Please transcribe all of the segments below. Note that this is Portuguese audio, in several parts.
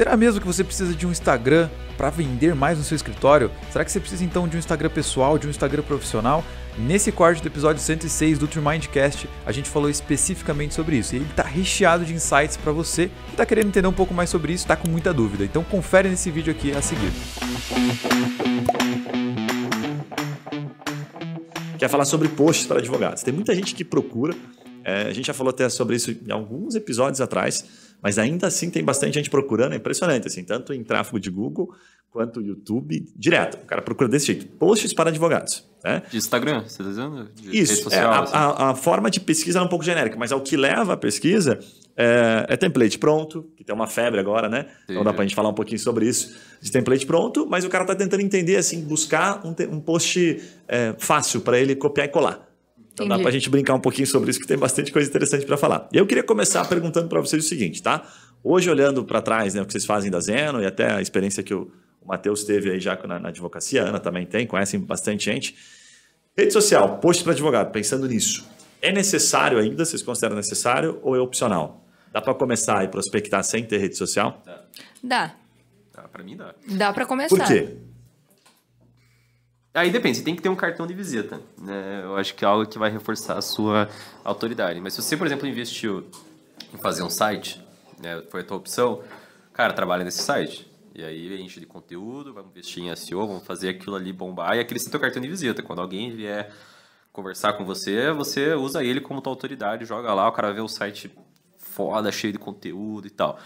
Será mesmo que você precisa de um Instagram para vender mais no seu escritório? Será que você precisa então de um Instagram pessoal, de um Instagram profissional? Nesse corte do episódio 106 do Tremindcast, a gente falou especificamente sobre isso. E ele está recheado de insights para você que está querendo entender um pouco mais sobre isso, está com muita dúvida. Então confere nesse vídeo aqui a seguir. Quer falar sobre posts para advogados? Tem muita gente que procura. É, a gente já falou até sobre isso em alguns episódios atrás mas ainda assim tem bastante gente procurando, é impressionante, assim, tanto em tráfego de Google quanto YouTube, direto. O cara procura desse jeito. Posts para advogados. Né? De Instagram, você está dizendo? De Isso. Social, é, a, assim. a, a, forma de pesquisa é um pouco genérica, mas ao que leva a pesquisa é, é template pronto, que tem uma febre agora, né? Então dá para a gente falar um pouquinho sobre isso, de template pronto, mas o cara está tentando entender, assim, buscar um, um post é, fácil para ele copiar e colar. Então Entendi. dá para a gente brincar um pouquinho sobre isso, que tem bastante coisa interessante para falar. Eu queria começar perguntando para vocês o seguinte, tá? Hoje, olhando para trás, né, o que vocês fazem da Zeno e até a experiência que o, o Matheus teve aí já na, na, advocacia, a Ana também tem, conhecem bastante gente. Rede social, post para advogado, pensando nisso. É necessário ainda? Vocês consideram necessário ou é opcional? Dá para começar e prospectar sem ter rede social? Dá. Dá. dá para mim dá. Dá para começar. Por quê? Aí depende, você tem que ter um cartão de visita. Né? Eu acho que é algo que vai reforçar a sua autoridade. Mas se você, por exemplo, investiu em fazer um site, né, foi a tua opção, cara, trabalha nesse site. E aí enche de conteúdo, vamos investir em SEO, vamos fazer aquilo ali bombar. E aquele é teu cartão de visita. Quando alguém vier conversar com você, você usa ele como tua autoridade, joga lá, o cara vê o site foda, cheio de conteúdo e tal.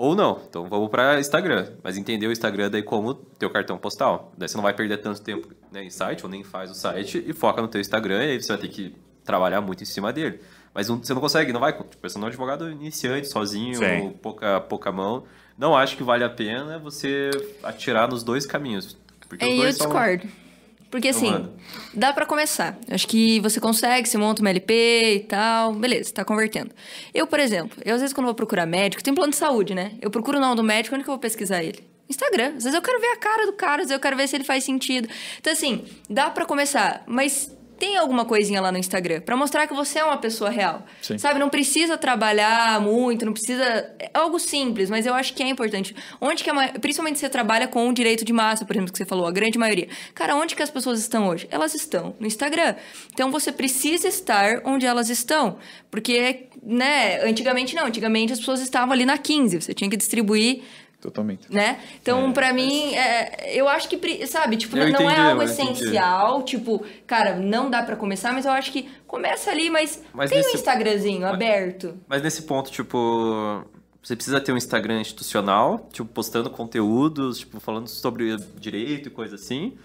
Ou não. Então vamos para Instagram. Mas entender o Instagram daí como teu cartão postal. Daí você não vai perder tanto tempo né, em site, ou nem faz o site, e foca no teu Instagram, e aí você vai ter que trabalhar muito em cima dele. Mas você não consegue, não vai. Tipo, você não é um advogado iniciante, sozinho, Sim. pouca, pouca mão. Não acho que vale a pena você atirar nos dois caminhos. Porque é, eu discordo. São... Porque assim, dá para começar. Acho que você consegue, você monta uma LP e tal, beleza, tá convertendo. Eu, por exemplo, eu às vezes quando vou procurar médico, tem plano de saúde, né? Eu procuro o nome do médico, onde que eu vou pesquisar ele? Instagram. Às vezes eu quero ver a cara do cara, às vezes eu quero ver se ele faz sentido. Então assim, dá para começar, mas tem alguma coisinha lá no Instagram para mostrar que você é uma pessoa real. Sim. Sabe, não precisa trabalhar muito, não precisa é algo simples, mas eu acho que é importante. Onde que é principalmente se você trabalha com o direito de massa, por exemplo, que você falou, a grande maioria. Cara, onde que as pessoas estão hoje? Elas estão no Instagram. Então você precisa estar onde elas estão, porque, né, antigamente não, antigamente as pessoas estavam ali na 15, você tinha que distribuir Totalmente. Né? Então, é, para mim, é, eu acho que, sabe, tipo, não é entendi, é algo essencial. Tipo, cara, não dá para começar, mas eu acho que começa ali, mas, mas tem nesse, um Instagramzinho mas, aberto. Mas nesse ponto, tipo, você precisa ter um Instagram institucional, tipo, postando conteúdos, tipo, falando sobre direito e coisa assim.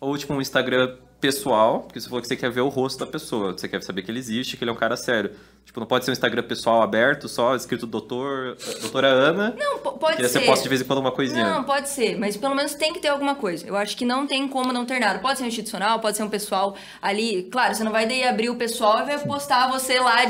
Ou, tipo, um Instagram pessoal, porque você falou que você quer ver o rosto da pessoa, você quer saber que ele existe, que ele é um cara sério. Tipo, não pode ser um Instagram pessoal aberto, só escrito doutor, doutora Ana. Não, pode que ser. você posta de vez em quando uma coisinha. Não, pode ser, mas pelo menos tem que ter alguma coisa. Eu acho que não tem como não ter nada. Pode ser um institucional, pode ser um pessoal ali. Claro, você não vai daí abrir o pessoal e vai postar você lá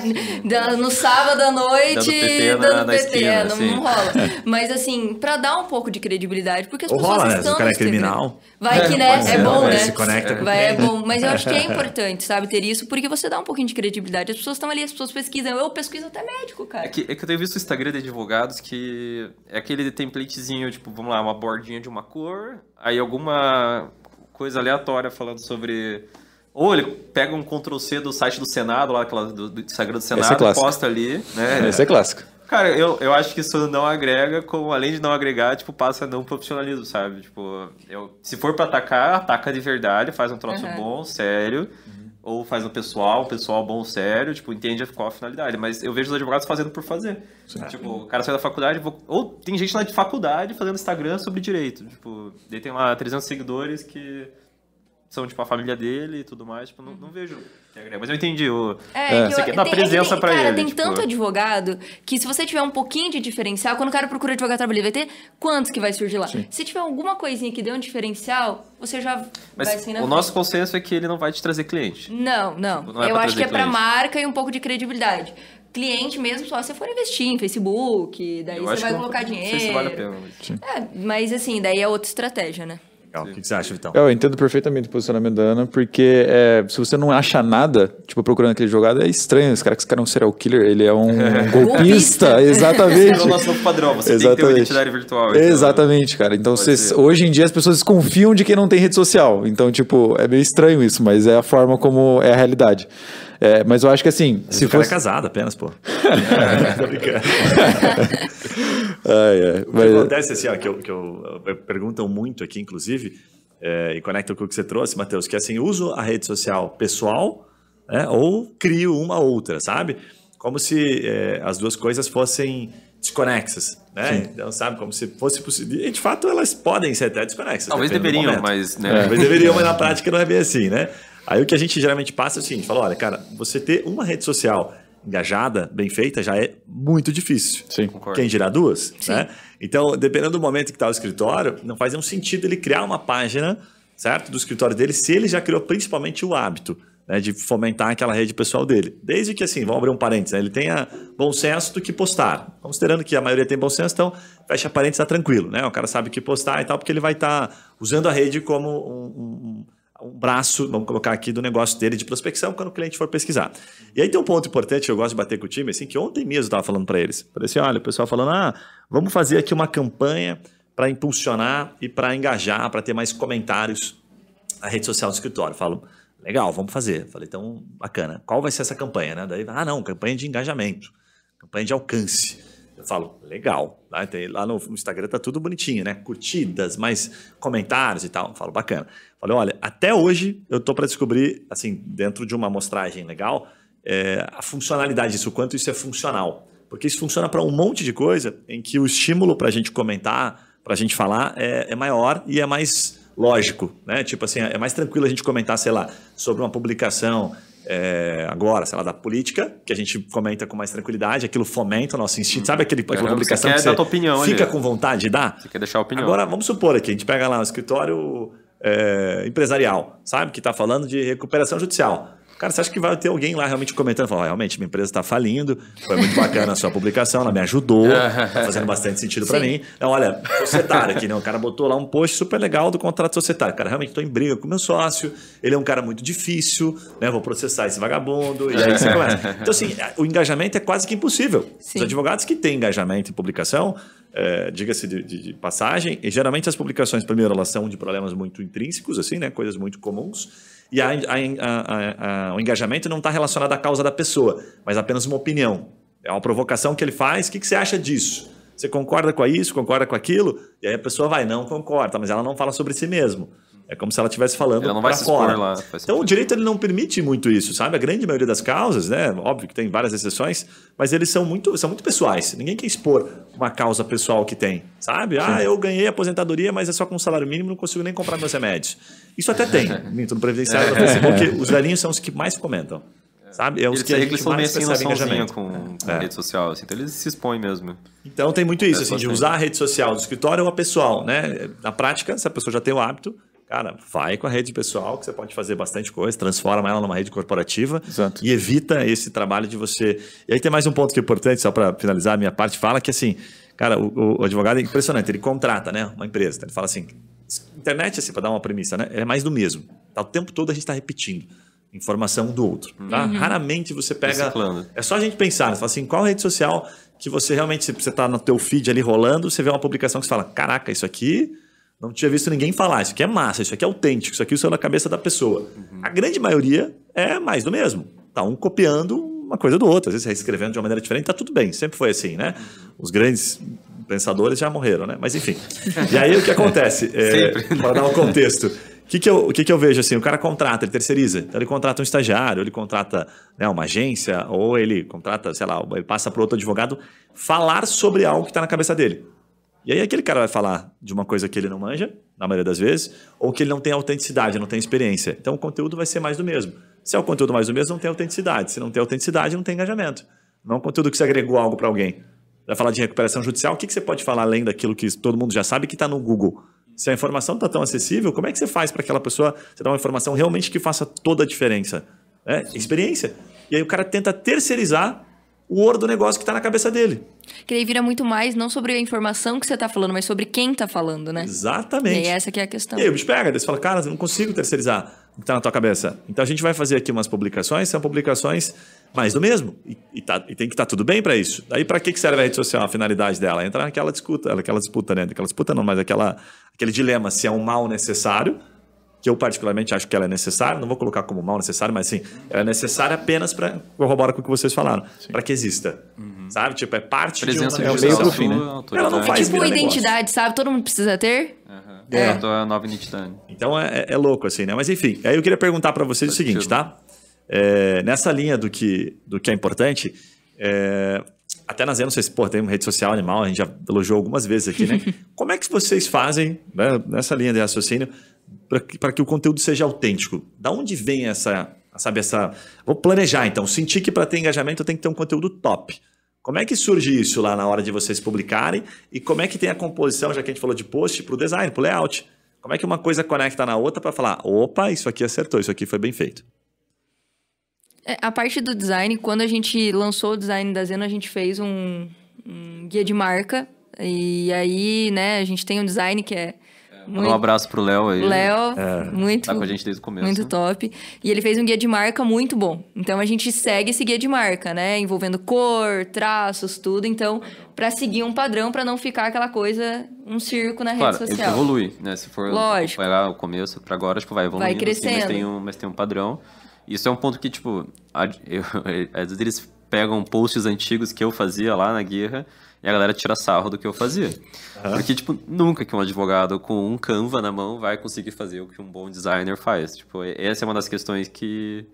no sábado à noite dando PT, dando na, PT. Na esquina, não, assim. não, rola. Mas assim, pra dar um pouco de credibilidade, porque as Ou pessoas rola, estão. Né? Se o cara é criminal. Vai que, né? É bom, né? Se conecta com vai, é bom. Mas eu acho que é importante, sabe, ter isso, porque você dá um pouquinho de credibilidade. As pessoas estão ali, as pessoas pesquisam. Eu pesquiso até médico, cara. É que, é que eu tenho visto o Instagram de advogados que é aquele templatezinho, tipo, vamos lá, uma bordinha de uma cor, aí alguma coisa aleatória falando sobre. Ou ele pega um Ctrl C do site do Senado, lá do, do Instagram do Senado, é posta ali, né? Esse é clássico. Cara, eu, eu acho que isso não agrega, como além de não agregar, tipo, passa a não profissionalismo, sabe? Tipo, eu, se for pra atacar, ataca de verdade, faz um troço uhum. bom, sério. Uhum. Ou faz no pessoal, um pessoal bom, sério, tipo, entende qual a finalidade. Mas eu vejo os advogados fazendo por fazer. Sim. Tipo, o cara sai da faculdade, ou tem gente lá de faculdade fazendo Instagram sobre direito. Tipo, daí tem lá 300 seguidores que são, tipo, a família dele e tudo mais. Tipo, não, não vejo mas eu entendi o... É, é. Quer dar presença para ele. Cara, tem tipo... tanto advogado que se você tiver um pouquinho de diferencial, quando o cara procura advogado trabalhar, vai ter quantos que vai surgir lá? Sim. Se tiver alguma coisinha que dê um diferencial, você já Mas vai assim na o frente. nosso consenso é que ele não vai te trazer cliente. Não, não. Tipo, não é eu acho que é para marca e um pouco de credibilidade cliente mesmo só se for investir em Facebook, daí eu você vai colocar dinheiro. Não sei se vale a pena. Mas... É, mas assim, daí é outra estratégia, né? Legal. O que você acha, Vitão? Eu entendo perfeitamente o posicionamento da Ana, porque é, se você não acha nada, tipo, procurando aquele jogado, é estranho. Esse cara que esse cara é um serial killer, ele é um golpista. Exatamente. Esse é o nosso novo padrão. Você Exatamente. tem que ter uma identidade virtual. então- Exatamente, cara. Então, vocês- hoje em dia as pessoas desconfiam de quem não tem rede social. Então, tipo, é meio estranho isso, mas é a forma como é a realidade. É, mas eu acho que assim, Se se o cara fosse. é casado apenas, pô. é, tô brincando. Ai, ai, O que mas- acontece assim, ó, que, eu, que eu, eu- perguntam muito aqui, inclusive, é, e conecta com o que você trouxe, Matheus, que é assim, uso a rede social pessoal né, ou crio uma outra, sabe? Como se é, as duas coisas fossem desconexas, né? Então, sabe, como se fosse possível. E, de fato, elas podem ser até desconexas. Talvez deveriam, mas... Né? Talvez deveriam, mas na prática não é bem assim, né? Aí o que a gente geralmente passa é o seguinte, fala, olha, cara, você ter uma rede social engajada, bem feita, já é muito difícil. Sim. Concordo. Quem dirá duas, né? Então, dependendo do momento que está o escritório, não faz nenhum sentido ele criar uma página, certo, do escritório dele, se ele já criou principalmente o hábito, né, de fomentar aquela rede pessoal dele. Desde que, assim, vamos abrir um parênteses, né, ele tenha bom senso do que postar. Considerando que a maioria tem bom senso, então fecha parênteses, está tranquilo, né? O cara sabe o que postar e tal, porque ele vai estar usando a rede como um, um- um braço, vamos colocar aqui, do negócio dele de prospecção quando o cliente for pesquisar. E aí tem um ponto importante que eu gosto de bater com o time, assim, que ontem mesmo eu estava falando para eles. Falei assim, olha, o pessoal falando, ah, vamos fazer aqui uma campanha para impulsionar e para engajar, para ter mais comentários na rede social do escritório. Falo, legal, vamos fazer. Falei, então, bacana. Qual vai ser essa campanha? Né? Daí, ah, não, campanha de engajamento, campanha de alcance. Eu falo, legal. Lá, tem- lá no, no Instagram tá tudo bonitinho, né? Curtidas, mais comentários e tal. Eu falo, bacana. Falei, olha, até hoje eu tô para descobrir, assim, dentro de uma amostragem legal, é, a funcionalidade disso, o quanto isso é funcional. Porque isso funciona para um monte de coisa em que o estímulo para a gente comentar, para a gente falar, é, é maior e é mais lógico, né? Tipo assim, é mais tranquilo a gente comentar, sei lá, sobre uma publicação é, agora, sei lá, da política, que a gente comenta com mais tranquilidade, aquilo fomenta o nosso instinto. Sabe aquele, aquela Caramba, publicação você que dar tua opinião fica ali. com vontade de dar? Você quer deixar a opinião. Agora, vamos supor aqui, a gente pega lá um escritório é, empresarial, sabe? Que está falando de recuperação judicial. Cara, você acha que vai ter alguém lá realmente comentando? Falando, realmente, minha empresa está falindo, foi muito bacana a sua publicação, ela me ajudou, está fazendo bastante sentido para mim. Então, olha, societário aqui, né? O cara botou lá um post super legal do contrato societário. Cara, realmente estou em briga com meu sócio, ele é um cara muito difícil, né? Vou processar esse vagabundo, e aí você começa. Então, assim, o engajamento é quase que impossível. Sim. Os advogados que têm engajamento em publicação, é, diga-se de, de- de passagem, e geralmente as publicações, primeiro, elas são de problemas muito intrínsecos, assim, né? Coisas muito comuns. E a- a- a- o engajamento não está relacionado à causa da pessoa, mas apenas uma opinião. É uma provocação que ele faz. O que, que você acha disso? Você concorda com isso? Concorda com aquilo? E aí a pessoa vai, não concorda, mas ela não fala sobre si mesmo. É como se ela estivesse falando Ela não vai se expor fora. lá, Então o direito ele não permite muito isso, sabe? A grande maioria das causas, né? Óbvio que tem várias exceções, mas eles são muito, são muito pessoais. Ninguém quer expor uma causa pessoal que tem, sabe? Ah, eu ganhei aposentadoria, mas é só com salário mínimo, não consigo nem comprar meus remédios. Isso até tem, minto no previdenciário, no Facebook, os velhinhos são os que mais comentam, sabe? É os Eles, que a gente meio mais sem percebe engajamento. com, com É. rede social, assim, então eles se expõem mesmo. Então tem muito isso, É, assim, de usar a rede social do escritório ou a pessoal, né? Na prática, se a pessoa já tem o hábito, cara, vai com a rede pessoal, que você pode fazer bastante coisa, transforma ela numa rede corporativa Exato. e evita esse trabalho de você. E aí tem mais um ponto que é importante, só para finalizar a minha parte, fala que assim, cara, o, o advogado é impressionante, ele contrata, né, uma empresa, ele fala assim, internet, assim, para dar uma premissa, né, é mais do mesmo. Tá, o tempo todo a gente está repetindo informação um do outro. Tá? Raramente você pega. Reciclando. É só a gente pensar, você fala assim, qual rede social que você realmente, se você está no teu feed ali rolando, você vê uma publicação que você fala, caraca, isso aqui não tinha visto ninguém falar, isso aqui é massa, isso aqui é autêntico, isso aqui saiu da cabeça da pessoa. A grande maioria é mais do mesmo. Tá um copiando uma coisa do outro, às vezes escrevendo de uma maneira diferente, tá tudo bem, sempre foi assim, né? Os grandes pensadores já morreram, né? Mas enfim. E aí o que acontece? É, para dar um contexto. O que, que, eu, que, que eu vejo assim? O cara contrata, ele terceiriza. Então ele contrata um estagiário, ele contrata né, uma agência, ou ele contrata, sei lá, ele passa para outro advogado falar sobre algo que está na cabeça dele. E aí aquele cara vai falar de uma coisa que ele não manja, na maioria das vezes, ou que ele não tem autenticidade, não tem experiência. Então o conteúdo vai ser mais do mesmo. Se é o conteúdo mais do mesmo, não tem autenticidade. Se não tem autenticidade, não tem engajamento. Não é um conteúdo que você agregou algo para alguém. Vai falar de recuperação judicial, o que, que você pode falar além daquilo que todo mundo já sabe que está no Google? Se a informação está tão acessível, como é que você faz para aquela pessoa você dar uma informação realmente que faça toda a diferença? É, experiência. E aí o cara tenta terceirizar o ouro do negócio que está na cabeça dele. Que daí vira muito mais não sobre a informação que você está falando, mas sobre quem está falando, né? Exatamente. E essa que é a questão. E aí o bicho pega, você fala, cara, eu não consigo terceirizar o que está na tua cabeça. Então a gente vai fazer aqui umas publicações, são publicações mais do mesmo. E, e, tá, e tem que estar tá tudo bem para isso. Daí para que, que serve a rede social, a finalidade dela? Entra naquela disputa, aquela disputa, né? Aquela disputa não, mas aquela, aquele dilema se é um mal necessário que eu particularmente acho que ela é necessária, não vou colocar como mal necessário, mas sim, ela é necessária apenas para corroborar com o que vocês falaram, para que exista. Uhum. Sabe? Tipo, é parte Presença de uma... É meio pro fim, né? Ela não faz é tipo identidade, negócio. sabe? Todo mundo precisa ter. Uhum. É. é. a nova identidade. Então é, é, louco assim, né? Mas enfim, aí eu queria perguntar para vocês Faz o seguinte, sentido. tá? É, nessa linha do que, do que é importante, é, até nas não sei se pô, tem uma rede social animal, a gente já elogiou algumas vezes aqui, né? Como é que vocês fazem, né, nessa linha de raciocínio, para que, que o conteúdo seja autêntico? Da onde vem essa, sabe, essa... Vou planejar, então. Sentir que para ter engajamento eu tenho que ter um conteúdo top. Como é que surge isso lá na hora de vocês publicarem? E como é que tem a composição, já que a gente falou de post, para o design, para o layout? Como é que uma coisa conecta na outra para falar, opa, isso aqui acertou, isso aqui foi bem feito? É, a parte do design, quando a gente lançou o design da Zeno, a gente fez um, um guia de marca. E aí, né, a gente tem um design que é muito... Um abraço pro Léo aí. Léo, é. muito. Tá com a gente desde o começo. Muito top. E ele fez um guia de marca muito bom. Então a gente segue esse guia de marca, né? Envolvendo cor, traços, tudo. Então, para seguir um padrão, para não ficar aquela coisa, um circo na claro, rede social. Evolui, né? Se for Lógico. lá o começo para agora, tipo, vai evoluindo. Vai crescendo. Assim, mas, tem um, mas tem um padrão. Isso é um ponto que, tipo, às vezes eles pegam posts antigos que eu fazia lá na guerra e a galera tira sarro do que eu fazia. Uhum. Porque, tipo, nunca que um advogado com um Canva na mão vai conseguir fazer o que um bom designer faz. Tipo, essa é uma das questões que,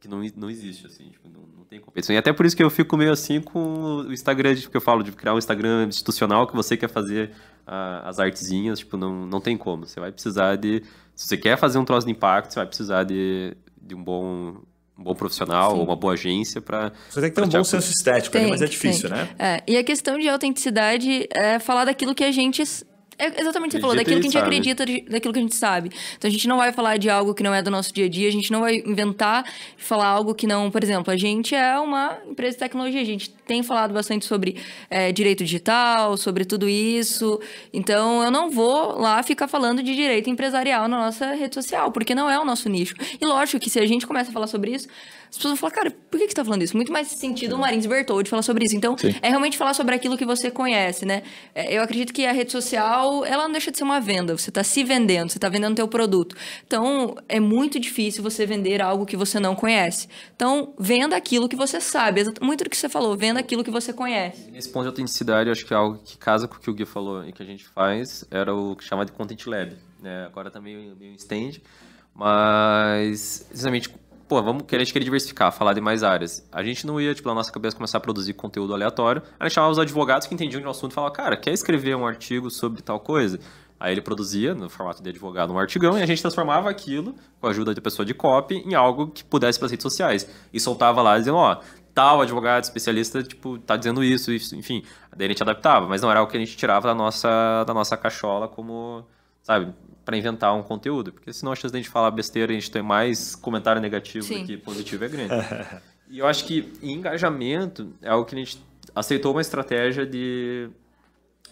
que não, não existe, assim, tipo, não, não tem competição. E até por isso que eu fico meio assim com o Instagram, porque eu falo de criar um Instagram institucional que você quer fazer uh, as artezinhas, tipo, não, não tem como. Você vai precisar de... Se você quer fazer um troço de impacto, você vai precisar de, de um bom um bom profissional Sim. ou uma boa agência para. Você tem que ter um bom senso estético, tem, mas é difícil, tem. né? É, e a questão de autenticidade é falar daquilo que a gente é exatamente o que você falou, daquilo que a gente sabe. acredita, daquilo que a gente sabe. Então a gente não vai falar de algo que não é do nosso dia a dia, a gente não vai inventar falar algo que não. Por exemplo, a gente é uma empresa de tecnologia, a gente tem falado bastante sobre é, direito digital, sobre tudo isso. Então eu não vou lá ficar falando de direito empresarial na nossa rede social, porque não é o nosso nicho. E lógico que se a gente começa a falar sobre isso, as pessoas vão falar, cara, por que, que você tá falando isso? Muito mais sentido o Marins Bertoldi falar sobre isso. Então, Sim. é realmente falar sobre aquilo que você conhece, né? É, eu acredito que a rede social, ela não deixa de ser uma venda. Você está se vendendo, você está vendendo teu produto. Então, é muito difícil você vender algo que você não conhece. Então, venda aquilo que você sabe. Muito do que você falou, venda aquilo que você conhece. Nesse ponto de autenticidade, acho que é algo que casa com o que o Gui falou e que a gente faz, era o que chama de Content Lab. Né? Agora tá meio, meio stand, mas, exatamente pô, vamos a gente queria diversificar, falar de mais áreas. A gente não ia, tipo, na nossa cabeça começar a produzir conteúdo aleatório. A gente chamava os advogados que entendiam o assunto e falava, cara, quer escrever um artigo sobre tal coisa? Aí ele produzia, no formato de advogado, um artigão e a gente transformava aquilo, com a ajuda de pessoa de copy, em algo que pudesse para as redes sociais. E soltava lá dizendo, ó, tal advogado especialista, tipo, tá dizendo isso, isso, enfim. Daí a gente adaptava, mas não era o que a gente tirava da nossa, da nossa cachola como, sabe, para inventar um conteúdo, porque senão a chance de a gente falar besteira e a gente ter mais comentário negativo Sim. do que positivo é grande. e eu acho que engajamento é algo que a gente aceitou uma estratégia de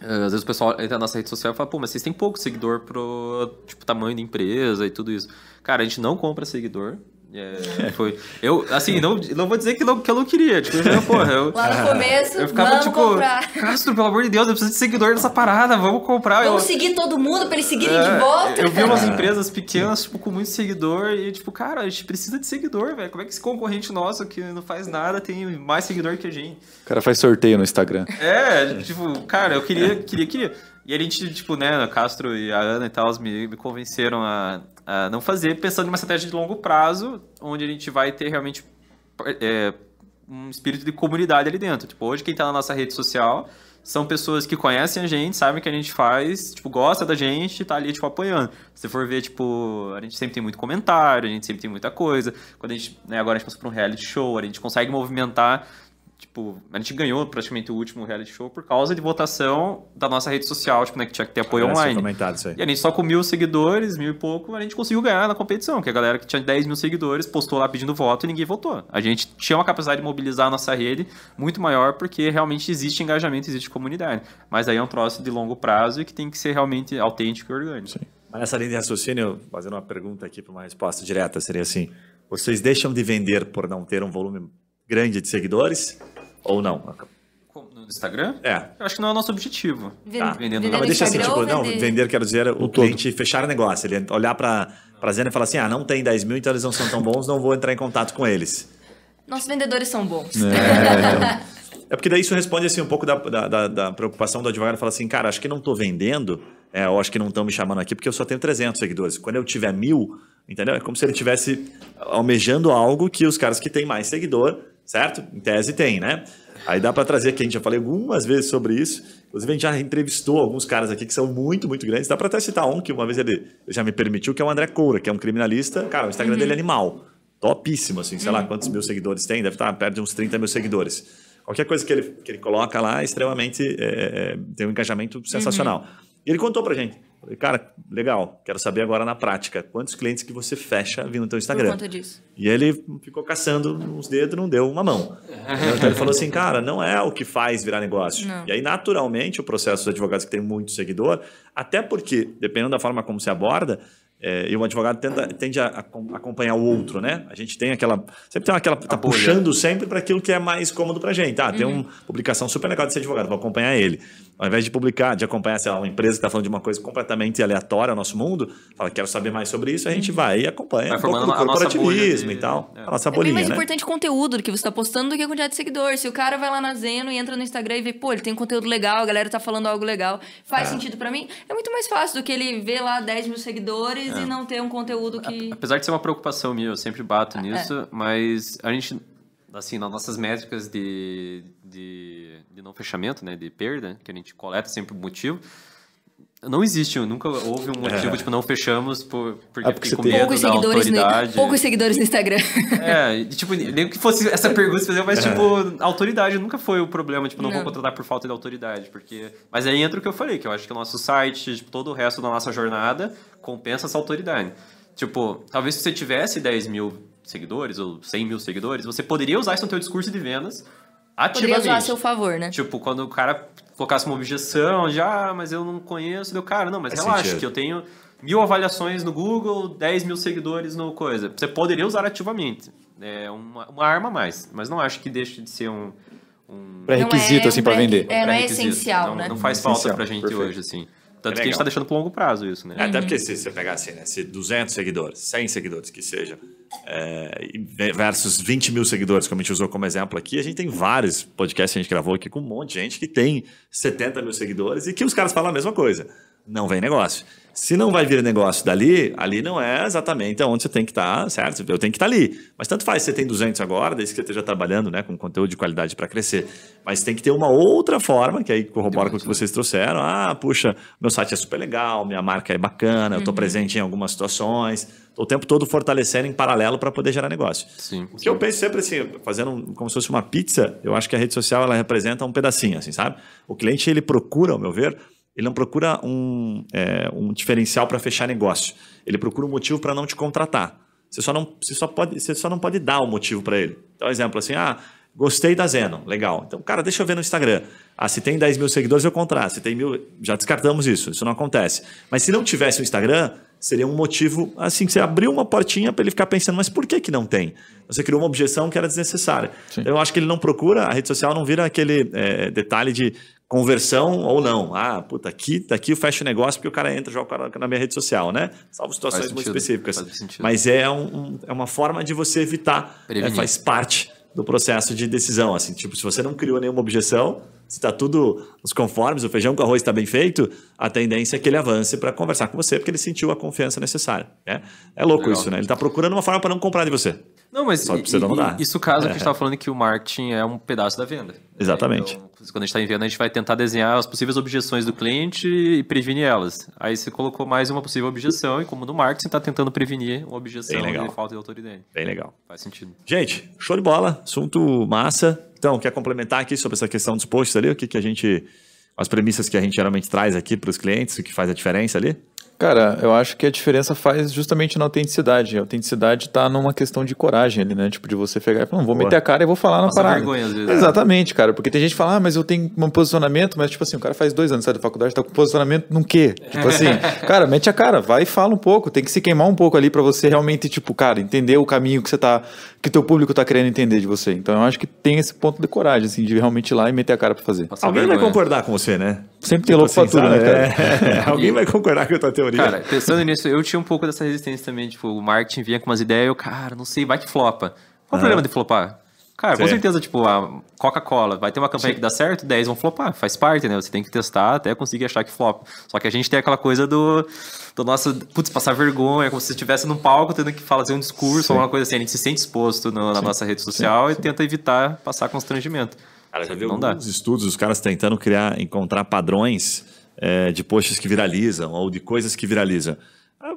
eh, às vezes o pessoal entra na nossa rede social e fala, pô, mas vocês têm pouco seguidor pro tipo, tamanho da empresa e tudo isso. Cara, a gente não compra seguidor, é, foi. Eu, assim, não, não vou dizer que, não, que eu não queria. Tipo, eu, porra, eu, Lá no começo, eu ficava vamos tipo, comprar. Castro, pelo amor de Deus, eu preciso de seguidor nessa parada, vamos comprar. Vamos eu, seguir todo mundo pra eles seguirem é, de volta. Eu vi umas empresas pequenas, tipo, com muito seguidor, e tipo, cara, a gente precisa de seguidor, velho. Como é que esse concorrente nosso que não faz nada tem mais seguidor que a gente? O cara faz sorteio no Instagram. É, tipo, cara, eu queria, queria, queria. E a gente, tipo, né, Castro e a Ana e tal, me, me convenceram a, a não fazer, pensando em uma estratégia de longo prazo, onde a gente vai ter realmente é, um espírito de comunidade ali dentro. Tipo, hoje quem está na nossa rede social são pessoas que conhecem a gente, sabem o que a gente faz, tipo, gosta da gente tá ali, tipo, apoiando. Se for ver, tipo, a gente sempre tem muito comentário, a gente sempre tem muita coisa. Quando a gente, né, agora a gente passou por um reality show, a gente consegue movimentar tipo, a gente ganhou praticamente o último reality show por causa de votação da nossa rede social, tipo, né, que tinha que ter apoio Ah, online. comentado isso aí. E a gente só com mil seguidores, mil e pouco, a gente conseguiu ganhar na competição, que a galera que tinha 10 mil seguidores postou lá pedindo voto e ninguém votou. A gente tinha uma capacidade de mobilizar a nossa rede muito maior porque realmente existe engajamento, existe comunidade. Mas aí é um troço de longo prazo e que tem que ser realmente autêntico e orgânico. Mas nessa linha de raciocínio, fazendo uma pergunta aqui para uma resposta direta, seria assim: vocês deixam de vender por não ter um volume grande de seguidores ou não? No Instagram? É. Eu acho que não é o nosso objetivo. Tá. Vendendo vender Não, mas deixa assim, tipo, não, vender- vender, quero dizer, o cliente fechar o negócio, ele olhar para a Zena e falar assim, ah, não tem 10 mil, então eles não são tão bons, não vou entrar em contato com eles. Nossos vendedores são bons. É porque daí isso responde assim um pouco da, da, da- da preocupação do advogado, fala assim, cara, acho que não estou vendendo, é, ou acho que não estão me chamando aqui porque eu só tenho 300 seguidores. Quando eu tiver mil, entendeu? É como se ele tivesse almejando algo que os caras que têm mais seguidor, certo? Em tese tem, né? Aí dá para trazer aqui, a gente já falei algumas vezes sobre isso. Inclusive, a gente já entrevistou alguns caras aqui que são muito, muito grandes. Dá para até citar um que uma vez ele já me permitiu, que é o André Coura, que é um criminalista. Cara, o Instagram dele é animal. Topíssimo, assim. Sei lá quantos mil seguidores tem. Deve estar perto de uns 30 mil seguidores. Qualquer coisa que ele, que ele coloca lá é extremamente. é, é, tem um engajamento sensacional. E ele contou pra gente. Falei, cara, legal, quero saber agora na prática. Quantos clientes que você fecha vindo no teu Por Instagram? conta disso. E ele ficou caçando uns dedos, não deu uma mão. Então ele falou assim, cara, não é o que faz virar negócio. Não. E aí, naturalmente, o processo dos advogados que tem muito seguidor, até porque, dependendo da forma como se aborda, é, e o advogado tenda- tende a, a acompanhar o outro, né? A gente tem aquela. Sempre tem aquela. Tá bolha. puxando sempre para aquilo que é mais cômodo pra gente. Ah, tem uma publicação super legal desse advogado, vou acompanhar ele. Ao invés de publicar, de acompanhar, sei lá, uma empresa que está falando de uma coisa completamente aleatória ao nosso mundo, fala, quero saber mais sobre isso, a gente vai e acompanha Vai um pouco do formando a nossa corporativismo de- e tal. é. A nossa É bem bolinha, mais né? importante o conteúdo do que você está postando do que a quantidade de seguidores. Se o cara vai lá na Zeno e entra no Instagram e vê, pô, ele tem um conteúdo legal, a galera tá falando algo legal, faz sentido pra mim, é muito mais fácil do que ele ver lá 10 mil seguidores e não ter um conteúdo que. Apesar de ser uma preocupação minha, eu sempre bato nisso, mas a gente, assim, nas nossas métricas de, de, de não fechamento, né, de perda, que a gente coleta sempre o motivo, não existe, nunca houve um motivo, tipo, não fechamos por, porque, É porque fiquei com medo Poucos da seguidores, no, autoridade. poucos seguidores no Instagram. É, e, tipo, nem que fosse essa pergunta, fazer, mas, tipo, autoridade nunca foi o problema, tipo, não, vou Não. contratar por falta de autoridade, porque... Mas aí entra o que eu falei, que eu acho que o nosso site, tipo, todo o resto da nossa jornada compensa essa autoridade. Tipo, talvez se você tivesse 10 mil seguidores ou 100 mil seguidores, você poderia usar isso no teu discurso de vendas Poderia ativamente. usar a seu favor, né? Tipo, quando o cara colocasse uma objeção, já, ah, mas eu não conheço, deu cara, não, mas Faz relaxa, sentido. que eu tenho mil avaliações no Google, 10 mil seguidores no coisa. Você poderia usar ativamente. É uma, uma arma a mais, mas não acho que deixe de ser um. um Pré-requisito, é assim, um pra pré- vender. É, não é essencial, não, né? Não faz falta pra gente perfeito. hoje, assim. Tanto É que a gente tá deixando pro longo prazo isso, né? É, Até porque se você pegar assim, né? Se 200 seguidores, 100 seguidores que seja, é, versus 20 mil seguidores, como a gente usou como exemplo aqui, a gente tem vários podcasts que a gente gravou aqui com um monte de gente que tem 70 mil seguidores e que os caras falam a mesma coisa. Não vem negócio. Se não vai vir negócio dali, ali não é exatamente onde você tem que estar, certo? Eu tenho que estar ali. Mas tanto faz você tem 200 agora, desde que você esteja trabalhando né, com conteúdo de qualidade para crescer. Mas tem que ter uma outra forma, que aí corrobora com o que vocês trouxeram. Ah, puxa, meu site é super legal, minha marca é bacana, eu estou presente em algumas situações. Estou o tempo todo fortalecendo em paralelo para poder gerar negócio. Sim. O que eu penso sempre assim, fazendo como se fosse uma pizza, eu acho que a rede social ela representa um pedacinho, assim, sabe? O cliente ele procura, ao meu ver, ele não procura um, é, um diferencial para fechar negócio. Ele procura um motivo para não te contratar. Você só não, você só pode, você só não pode dar o motivo para ele. Então, exemplo assim, ah, gostei da Zeno, legal. Então, cara, deixa eu ver no Instagram. Ah, se tem 10 mil seguidores, eu contrato. Se tem mil, já descartamos isso, isso não acontece. Mas se não tivesse o Instagram, seria um motivo, assim, que você abriu uma portinha para ele ficar pensando, mas por que que não tem? Você criou uma objeção que era desnecessária. Eu acho que ele não procura, a rede social não vira aquele é, detalhe de conversão ou não. Ah, puta, aqui, aqui eu fecho o negócio porque o cara entra e joga o cara na minha rede social, né? Salvo situações Faz muito sentido, específicas. sentido. Mas é, um- é uma forma de você evitar, é, faz parte do processo de decisão. Assim, tipo, se você não criou nenhuma objeção, se está tudo nos conformes, o feijão com arroz está bem feito, a tendência é que ele avance para conversar com você, porque ele sentiu a confiança necessária. Né? É louco Legal. isso, né? Ele está procurando uma forma para não comprar de você. Não, mas Só precisa mudar. isso caso é. que a gente estava falando que o marketing é um pedaço da venda. Exatamente. Então, quando a gente está em venda, a gente vai tentar desenhar as possíveis objeções do cliente e prevenir elas. Aí você colocou mais uma possível objeção e como no marketing está tentando prevenir uma objeção de falta de autoridade. Bem legal. Faz sentido. Gente, show de bola. Assunto massa. Então, quer complementar aqui sobre essa questão dos posts ali? O que, que a gente... As premissas que a gente geralmente traz aqui para os clientes, o que faz a diferença ali? Cara, eu acho que a diferença faz justamente na autenticidade. A autenticidade está numa questão de coragem ali, né? Tipo, de você pegar e falar, não, vou Boa. meter a cara e vou falar na Passa parada. vergonha às vezes. Exatamente, cara. Porque tem gente que fala, ah, mas eu tenho um posicionamento, mas tipo assim, o cara faz dois anos, sai da faculdade, tá com posicionamento num quê? Tipo assim, cara, mete a cara, vai e fala um pouco. Tem que se queimar um pouco ali para você realmente, tipo, cara, entender o caminho que você tá, que teu público tá querendo entender de você. Então eu acho que tem esse ponto de coragem, assim, de realmente ir lá e meter a cara para fazer. Alguém vergonha. vai concordar com você, né? Sempre tem tipo louco assim, né, cara? É, alguém vai concordar com a tua teoria. Cara, pensando nisso, eu tinha um pouco dessa resistência também. Tipo, o marketing vinha com umas ideias e eu, cara, não sei, vai que flopa. Qual o problema de flopar? Cara, com certeza, tipo, a Coca-Cola vai ter uma campanha Sim. que dá certo, 10 vão flopar, faz parte, né? Você tem que testar até conseguir achar que flopa. Só que a gente tem aquela coisa do, do nosso, putz, passar vergonha, como se estivesse num palco tendo que fazer um discurso Sim. ou uma coisa assim. A gente se sente exposto no, na nossa rede social e tenta evitar passar constrangimento. Cara, já viu alguns estudos, os caras tentando criar, encontrar padrões é, de posts que viralizam ou de coisas que viralizam.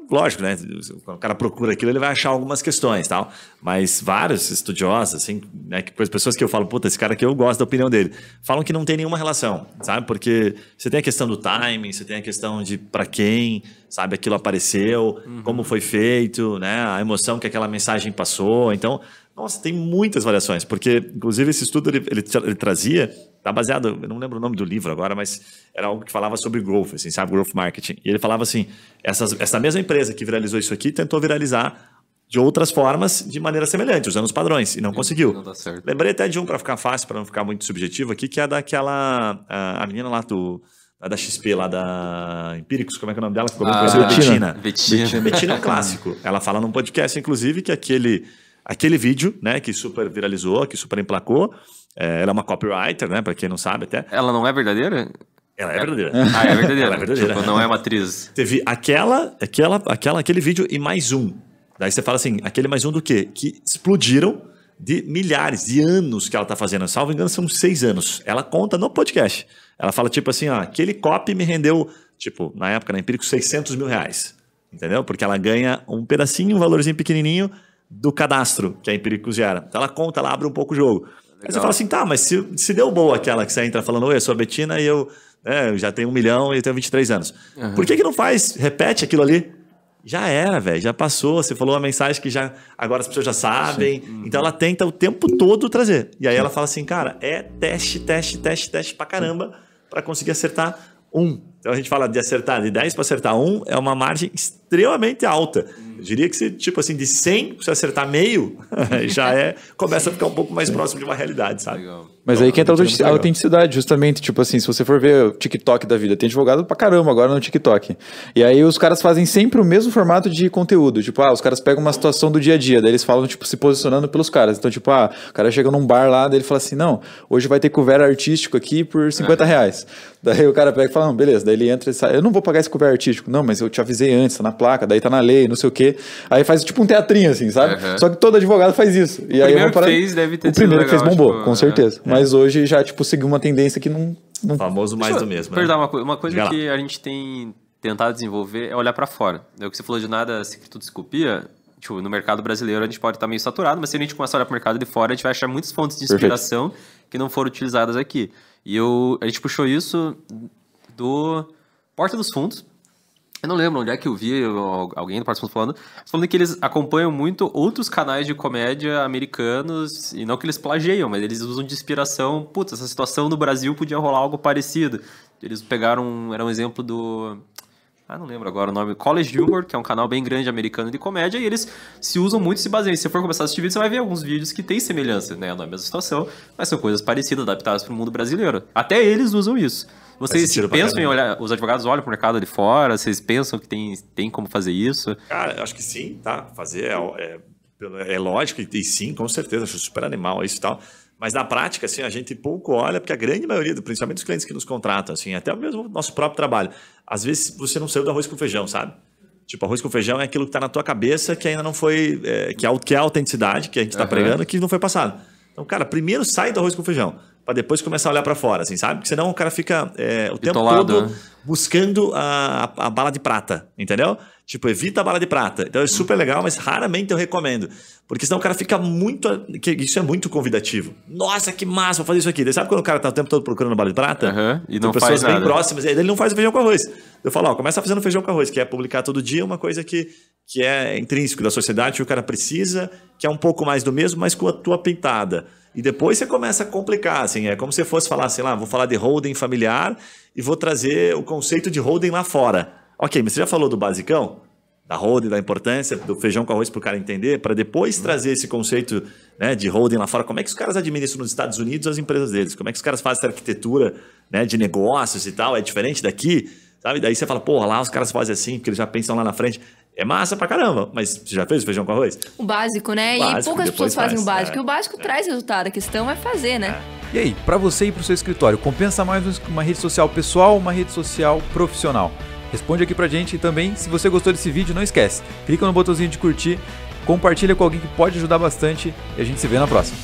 Lógico, né? Quando o cara procura aquilo, ele vai achar algumas questões tal. Mas vários estudiosos, assim, né? Que, pessoas que eu falo, puta, esse cara aqui eu gosto da opinião dele, falam que não tem nenhuma relação, sabe? Porque você tem a questão do timing, você tem a questão de para quem, sabe, aquilo apareceu, uhum. como foi feito, né? A emoção que aquela mensagem passou. Então, nossa, tem muitas variações, porque, inclusive, esse estudo ele, ele, ele trazia, está baseado, eu não lembro o nome do livro agora, mas era algo que falava sobre growth, assim, sabe, growth marketing. E ele falava assim: essas, essa mesma empresa que viralizou isso aqui tentou viralizar de outras formas, de maneira semelhante, usando os padrões, e não Sim, conseguiu. Não Lembrei até de um para ficar fácil, para não ficar muito subjetivo aqui, que é daquela. A, a menina lá do da XP, lá da Empíricos, como é que é o nome dela? Ficou bem ah, conhecida? Betina. Betina. Betina é um clássico. Ela fala num podcast, inclusive, que aquele aquele vídeo, né, que super viralizou, que super emplacou. É, ela é uma copywriter, né, para quem não sabe até. Ela não é verdadeira? Ela é verdadeira. Ah, é verdadeira. Ela é verdadeira. Tipo, não é uma atriz. Teve aquela, aquela, aquela, aquele vídeo e mais um. Daí você fala assim, aquele mais um do quê? Que explodiram de milhares de anos que ela está fazendo. Salvo engano, são seis anos. Ela conta no podcast. Ela fala tipo assim, ó, aquele copy me rendeu, tipo, na época, na Empírico, 600 mil reais. Entendeu? Porque ela ganha um pedacinho, um valorzinho pequenininho do cadastro que a Empíricos gera. Então ela conta, ela abre um pouco o jogo. Aí você fala assim, tá, mas se, se deu boa aquela que você entra falando, oi, eu sou a Betina e eu, é, eu já tenho um milhão e eu tenho 23 anos. Uhum. Por que, que não faz, repete aquilo ali? Já era, velho, já passou. Você falou uma mensagem que já agora as pessoas já sabem. Uhum. Então ela tenta o tempo todo trazer. E aí ela fala assim, cara, é teste, teste, teste, teste pra caramba para conseguir acertar um. Então a gente fala de acertar de 10 para acertar um, é uma margem extremamente alta. Eu diria que se, tipo assim, de 100, se acertar meio, já é, começa a ficar um pouco mais próximo de uma realidade, sabe? Legal. Mas aí que entra a autenticidade, justamente. Tipo assim, se você for ver o TikTok da vida, tem advogado pra caramba agora no TikTok. E aí os caras fazem sempre o mesmo formato de conteúdo. Tipo, ah, os caras pegam uma situação do dia a dia, daí eles falam, tipo, se posicionando pelos caras. Então, tipo, ah, o cara chega num bar lá, daí ele fala assim, não, hoje vai ter cover artístico aqui por 50 é. reais. Daí o cara pega e fala, não, beleza. Daí ele entra e sai, eu não vou pagar esse cover artístico. Não, mas eu te avisei antes, tá na placa, daí tá na lei, não sei o quê. Aí faz tipo um teatrinho, assim, sabe? Uhum. Só que todo advogado faz isso. E o aí primeiro que fez deve ter O primeiro legal, que fez bombou, tipo, com certeza. É. Mas hoje já, tipo, seguiu uma tendência que não... não... Famoso mais do mesmo, né? Perdão, uma, uma coisa que a gente tem tentado desenvolver é olhar para fora. É o que você falou de nada, se tudo se copia, tipo, no mercado brasileiro a gente pode estar meio saturado, mas se a gente começar a olhar para o mercado de fora, a gente vai achar muitas fontes de inspiração Perfeito. que não foram utilizadas aqui. E eu, a gente puxou isso do Porta dos Fundos, eu não lembro onde é que eu vi alguém do participante falando, falando que eles acompanham muito outros canais de comédia americanos, e não que eles plagiam, mas eles usam de inspiração. Putz, essa situação no Brasil podia rolar algo parecido. Eles pegaram, era um exemplo do. Ah, não lembro agora o nome. College Humor, que é um canal bem grande americano de comédia, e eles se usam muito, se baseiam. Se você for começar a assistir vídeos, você vai ver alguns vídeos que têm semelhança, né? Não é a mesma situação, mas são coisas parecidas, adaptadas para o mundo brasileiro. Até eles usam isso. Vocês pensam em olhar, os advogados olham para o mercado de fora? Vocês pensam que tem, tem como fazer isso? Cara, acho que sim, tá? Fazer é, é, é lógico, e sim, com certeza, acho super animal isso e tal. Mas na prática, assim, a gente pouco olha, porque a grande maioria, principalmente os clientes que nos contratam, assim, até mesmo o nosso próprio trabalho, às vezes você não saiu do arroz com feijão, sabe? Tipo, arroz com feijão é aquilo que está na tua cabeça que ainda não foi. É, que, é, que é a autenticidade que a gente está uhum. pregando que não foi passado. Então, cara, primeiro sai do arroz com feijão, para depois começar a olhar para fora, assim, sabe? Porque senão o cara fica é, o tempo todo né? buscando a, a, a, bala de prata, entendeu? Tipo, evita a bala de prata. Então é super legal, mas raramente eu recomendo. Porque senão o cara fica muito. Que isso é muito convidativo. Nossa, que massa, vou fazer isso aqui. Daí sabe quando o cara tá o tempo todo procurando bala de prata? Uhum, e não pessoas faz bem nada. próximas, ele não faz feijão com arroz. Eu falo, ó, começa fazendo feijão com arroz, que é publicar todo dia uma coisa que, que é intrínseco da sociedade, que o cara precisa, que é um pouco mais do mesmo, mas com a tua pintada. E depois você começa a complicar, assim, é como se fosse falar, sei lá, vou falar de holding familiar e vou trazer o conceito de holding lá fora. Ok, mas você já falou do basicão? da holding, da importância do feijão com arroz para o cara entender, para depois trazer esse conceito né, de holding lá fora. Como é que os caras administram nos Estados Unidos as empresas deles? Como é que os caras fazem essa arquitetura né, de negócios e tal? É diferente daqui? Sabe? Daí você fala, porra, lá os caras fazem assim, porque eles já pensam lá na frente. É massa pra caramba, mas você já fez o feijão com arroz? O básico, né? Básico, e poucas pessoas fazem faz, o básico. É. E o básico é. traz resultado. A questão é fazer, né? É. E aí, para você ir pro seu escritório, compensa mais uma rede social pessoal ou uma rede social profissional? Responde aqui pra gente e também, se você gostou desse vídeo, não esquece, clica no botãozinho de curtir, compartilha com alguém que pode ajudar bastante e a gente se vê na próxima.